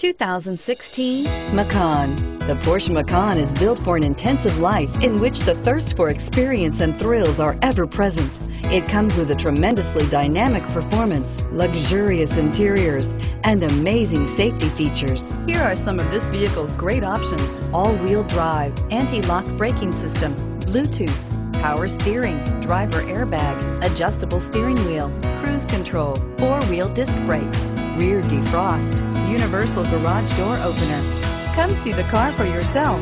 2016 Macan. The Porsche Macan is built for an intensive life in which the thirst for experience and thrills are ever present. It comes with a tremendously dynamic performance, luxurious interiors, and amazing safety features. Here are some of this vehicle's great options. All-wheel drive, anti-lock braking system, Bluetooth, power steering, driver airbag, adjustable steering wheel, cruise control, four-wheel disc brakes, rear defrost, universal garage door opener. Come see the car for yourself.